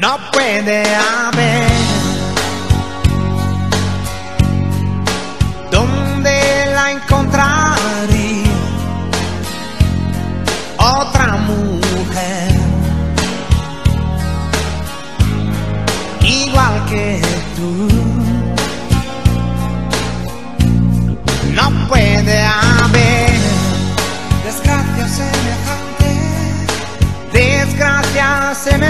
No puede haber. ¿Dónde la encontraría? Otra mujer. Igual que tú. No puede haber Desgracia semejante desgracia semejante.